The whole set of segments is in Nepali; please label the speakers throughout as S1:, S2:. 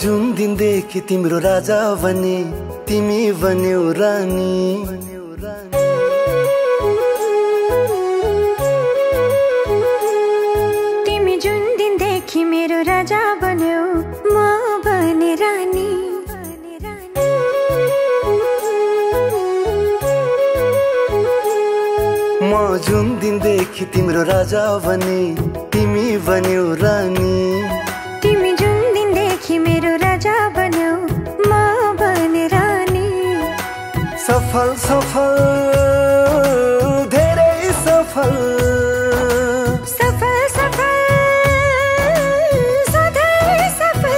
S1: जुन दिनदेखि तिम्रो राजा भने तिमी बन्यौ रानी।
S2: तिमी जुन दिनदेखि मेरो राजा बन्यौ म बने रानी।
S1: म जुन दिनदेखि तिम्रो राजा भने तिमी बन्यौ रानी। सफल सफल धेरै सफल।
S2: सफल सफल सधैँ सफल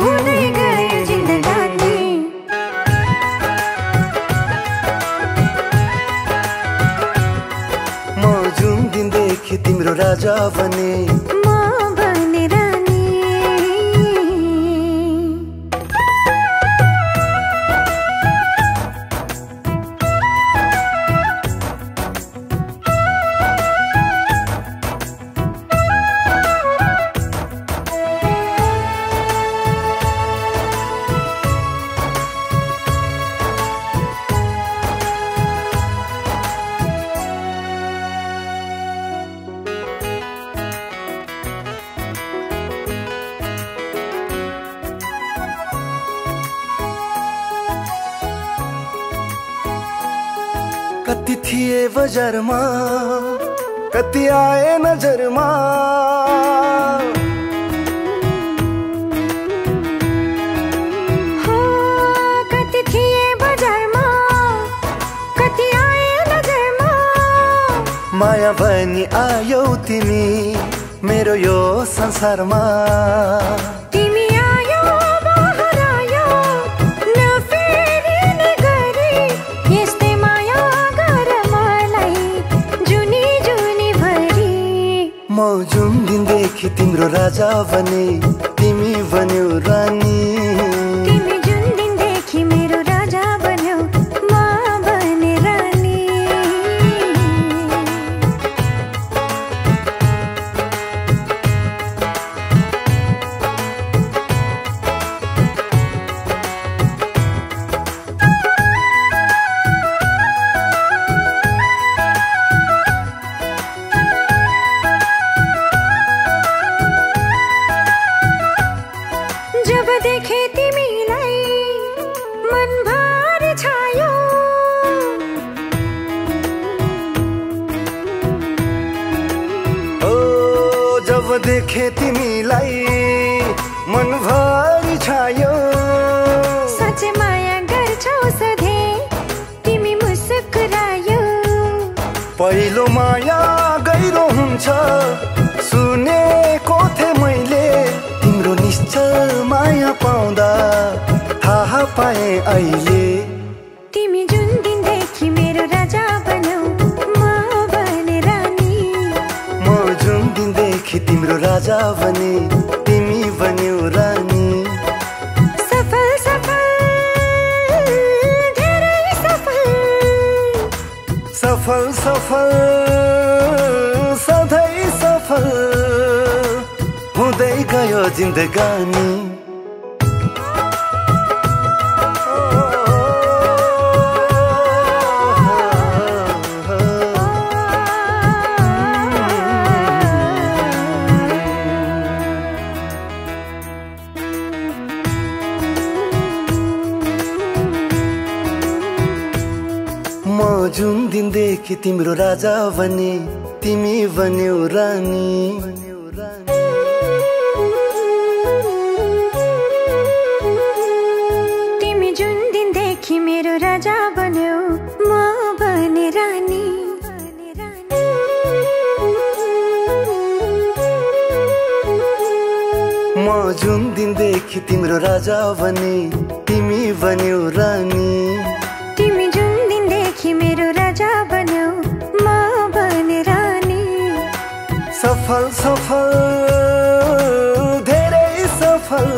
S2: हुँदै गयो जिन्दगानी।
S1: म जुन दिनदेखि तिम्रो राजा
S2: बने
S1: कति थिए बजारमा कति आए नजरमा।
S2: हो कति थिए बजारमा कति आए नजरमा।
S1: माया बनी आयौ तिमी मेरो यो संसारमा। राजा भने तिमी बन्यौ रानी।
S2: देखे तिमीलाई मनभरि छायो। साँच्चै माया गर्छौ सधैँ तिमी मुस्कुरायो।
S1: पहिलो माया गहिरो हुन्छ।
S2: राजा
S1: भने तिमी बन्यौ रानी।
S2: सफल सफल धेरै सफल।
S1: सफल सफल सधैँ सफल। हुँदै गयो जिन्दगानी। दिनदेखि तिम्रो राजा भने तिमी बन्यौ रानी।
S2: तिमी जुन दिनदेखि मेरो राजा बन्यौ म बने रानी।
S1: म जुन दिनदेखि तिम्रो राजा भने तिमी बन्यौ रानी। सफल सफल धेरै सफल।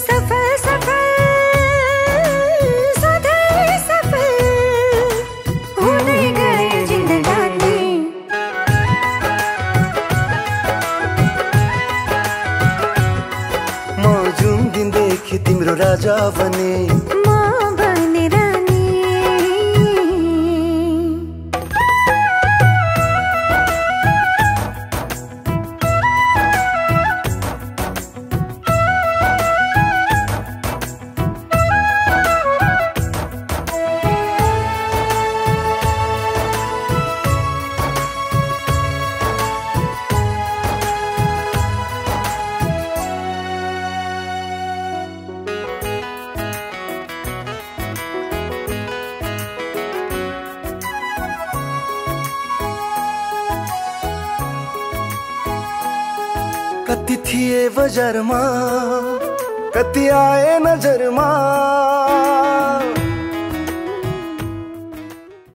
S2: सफल सफल सधैँ सफल हुँदै गयो जिन्दगानी।
S1: तिम्रो राजा बने
S2: म बने
S1: कति थिए बजारमा कति आए नजरमा।